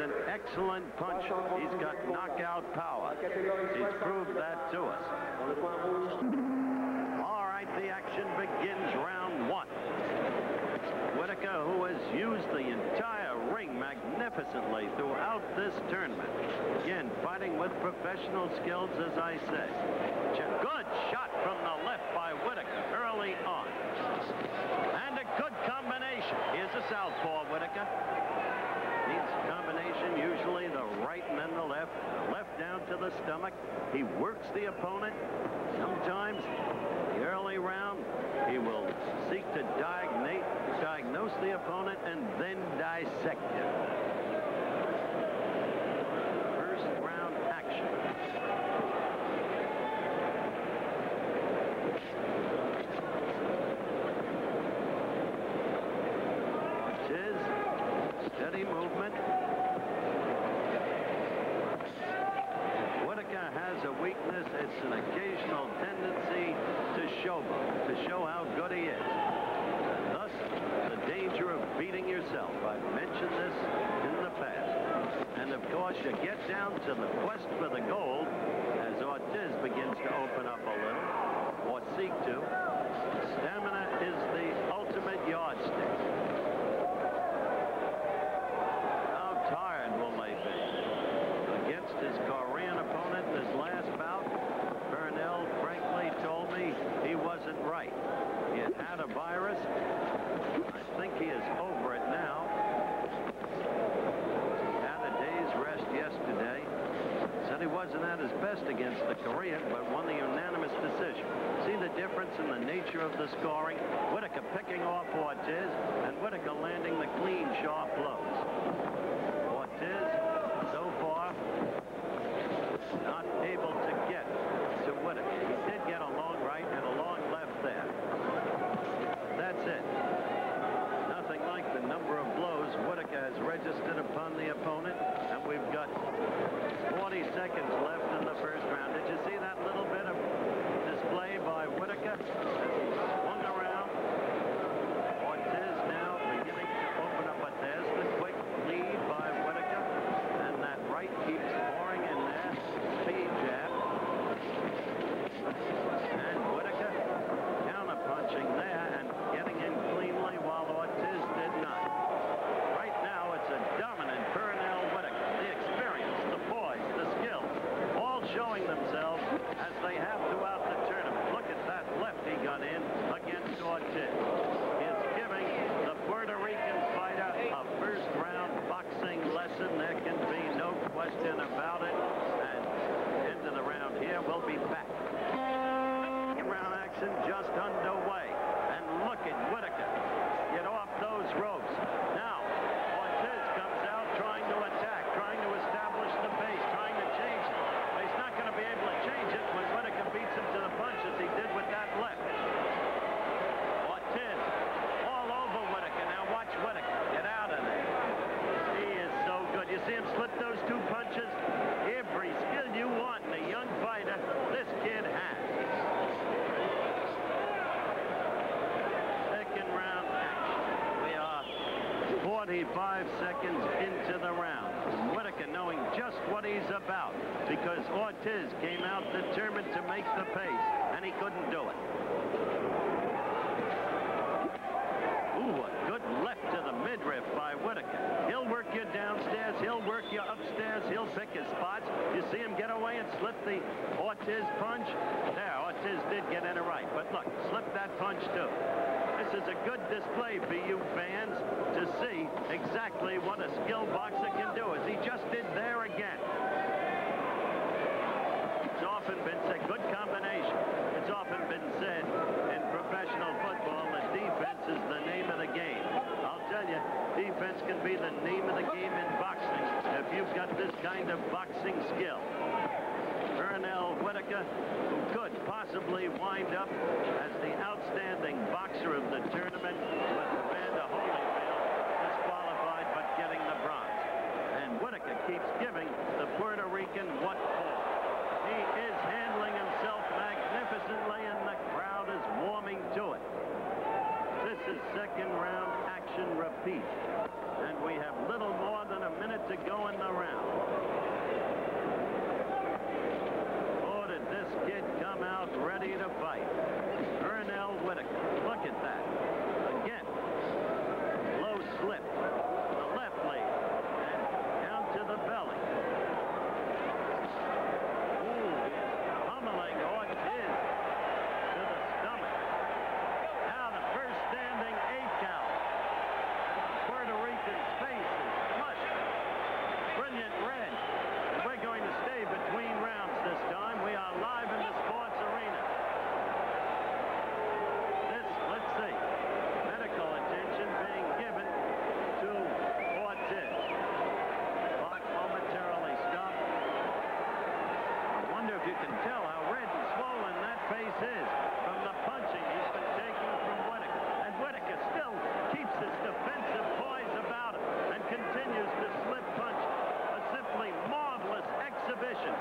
an excellent puncher. He's got knockout power. He's proved that to us. All right, the action begins round one. Whitaker, who has used the entire ring magnificently throughout this tournament. Again, fighting with professional skills, as I say. Good shot from the left by Whitaker early on. And a good combination. Here's a southpaw, Whitaker. Combination, usually the right and then the left. Left down to the stomach. He works the opponent. Sometimes, in the early round, he will seek to diagnose, diagnose the opponent and then dissect him. First round action. Movement. Whitaker has a weakness. It's an occasional tendency to showboat, to show how good he is. Thus, the danger of beating yourself. I've mentioned this in the past. And of course, you get down to the quest for the gold as Ortiz begins to open up a little, or seek to. Stamina is the ultimate yardstick. How tired will they be? Against his Korean opponent in his last bout, Pernell frankly told me he wasn't right. He had a virus. I think he is over it now. Had a day's rest yesterday. Said he wasn't at his best against the Korean, but won the unanimous decision. See the difference in the nature of the scoring? Whitaker picking off Ortiz, and Whitaker landing the clean, sharp blows. Ortiz, so far, not able to get to Whitaker. He did get a long right and a long left there. That's it. Nothing like the number of blows Whitaker has registered upon the opponent, and we've got 40 seconds left in the first round. Did you see that little bit of display by Whitaker? As he swung around. Ortiz now beginning to open up, but there's the quick lead by Whitaker, and that right keeps pouring in there. Speed jab. And Whitaker counterpunching there and getting in cleanly while Ortiz did not. Right now, it's a dominant Pernell Whitaker. The experience, the poise, the skill, all showing themselves as they have throughout the tournament. Look at that left he got in against Ortiz. It's giving the Puerto Rican fighter a first-round boxing lesson. There can be no question about it. And end of the round here. We'll be back. Round action just underway. And look at Whitaker. Get off those ropes. Now, Ortiz comes out trying to attack, trying to establish the base, trying to change it. But he's not going to be able to change it when Whitaker beats him to the punch as he did with that left. Ortiz all over Whitaker. Now watch Whitaker. Get out of there. He is so good. You see him slip those two punches? Every skill you want in a young fighter, this kid has. Second round action. We are 45 seconds into the round. Whitaker knowing just what he's about because Ortiz came out determined to make the pace, and he couldn't do it. Ooh, a good left to the midriff by Whitaker. He'll work you downstairs. He'll work you upstairs. He'll pick his spots. You see him get away and slip the Ortiz punch. There, Ortiz did get in a right. But look, slip that punch too. Is a good display for you fans to see exactly what a skilled boxer can do, as he just did there again. It's often been said, good combination. It's often been said in professional football that defense is the name of the game. I'll tell you, defense can be the name of the game in boxing if you've got this kind of boxing skill. Pernell Whitaker, possibly wind up as the outstanding boxer of the tournament with Evander Holyfield disqualified but getting the bronze. And Whitaker keeps giving the Puerto Rican what for. He is handling himself magnificently and the crowd is warming to it. This This is second round action repeat. And we have little more than a minute to go in the round. Out ready to fight. Pernell Whitaker. from the punching he's been taking from Whitaker. And Whitaker still keeps his defensive poise about him and continues to slip punch. A simply marvelous exhibition